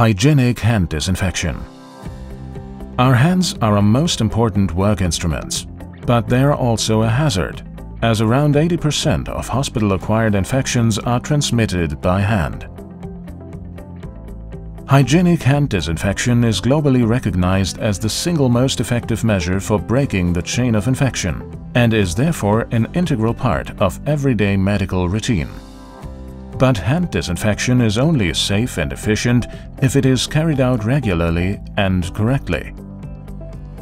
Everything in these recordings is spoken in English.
Hygienic hand disinfection. Our hands are our most important work instruments, but they are also a hazard, as around 80% of hospital-acquired infections are transmitted by hand. Hygienic hand disinfection is globally recognized as the single most effective measure for breaking the chain of infection and is therefore an integral part of everyday medical routine. But hand disinfection is only safe and efficient if it is carried out regularly and correctly.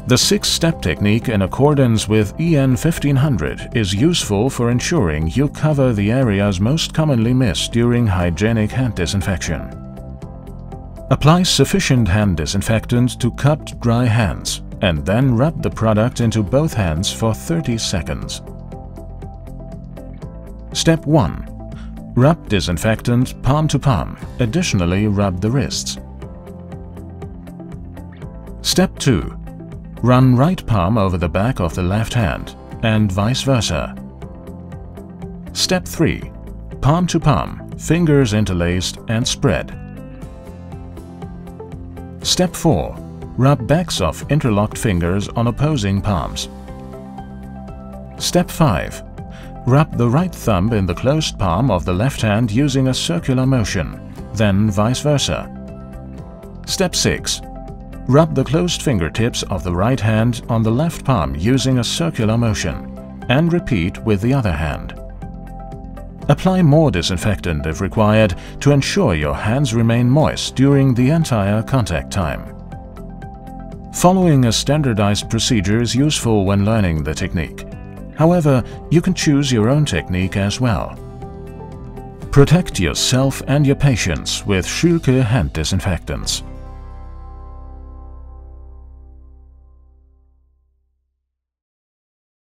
The six-step technique in accordance with EN 1500 is useful for ensuring you cover the areas most commonly missed during hygienic hand disinfection. Apply sufficient hand disinfectant to cupped dry hands and then rub the product into both hands for 30 seconds. Step 1. Rub disinfectant palm to palm, additionally rub the wrists. Step 2. Run right palm over the back of the left hand and vice versa. Step 3. Palm to palm, fingers interlaced and spread. Step 4. Rub backs of interlocked fingers on opposing palms. Step 5. Rub the right thumb in the closed palm of the left hand using a circular motion, then vice versa. Step 6. Rub the closed fingertips of the right hand on the left palm using a circular motion, and repeat with the other hand. Apply more disinfectant if required to ensure your hands remain moist during the entire contact time. Following a standardized procedure is useful when learning the technique. However, you can choose your own technique as well. Protect yourself and your patients with Schülke hand disinfectants.